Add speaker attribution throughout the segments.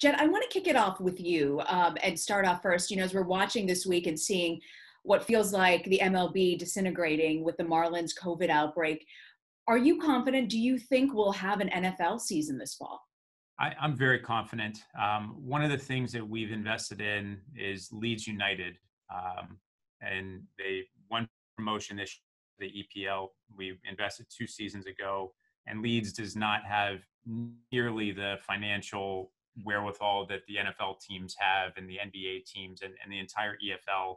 Speaker 1: Jed, I want to kick it off with you um, and start off first. You know, as we're watching this week and seeing what feels like the MLB disintegrating with the Marlins COVID outbreak, are you confident? Do you think we'll have an NFL season this fall?
Speaker 2: I, am very confident. Um, one of the things that we've invested in is Leeds United, um, and they won promotion this year, the EPL. We invested two seasons ago, and Leeds does not have nearly the financial wherewithal that the NFL teams have and the NBA teams and, and the entire EFL.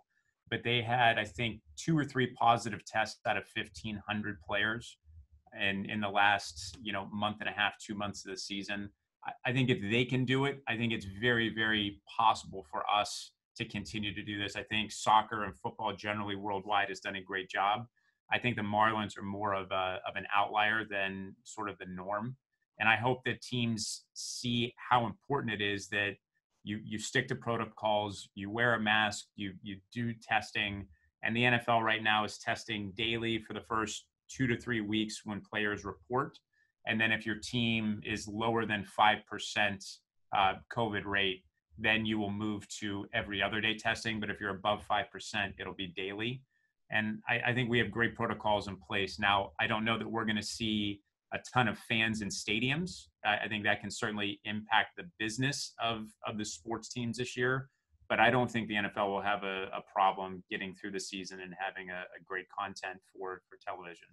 Speaker 2: But they had, I think, two or three positive tests out of 1,500 players, and in the last, you know, month and a half, two months of the season. I, I think if they can do it, I think it's very, very possible for us to continue to do this. I think soccer and football generally worldwide has done a great job. I think the Marlins are more of a of an outlier than sort of the norm. And I hope that teams see how important it is that you you stick to protocols, you wear a mask, you you do testing. And the NFL right now is testing daily for the first two to three weeks when players report. And then if your team is lower than 5% uh, COVID rate, then you will move to every other day testing. But if you're above 5%, it'll be daily. And I, I think we have great protocols in place. Now, I don't know that we're going to see a ton of fans in stadiums. I, I think that can certainly impact the business of, of the sports teams this year. But I don't think the NFL will have a, a problem getting through the season and having a, a great content for, for television.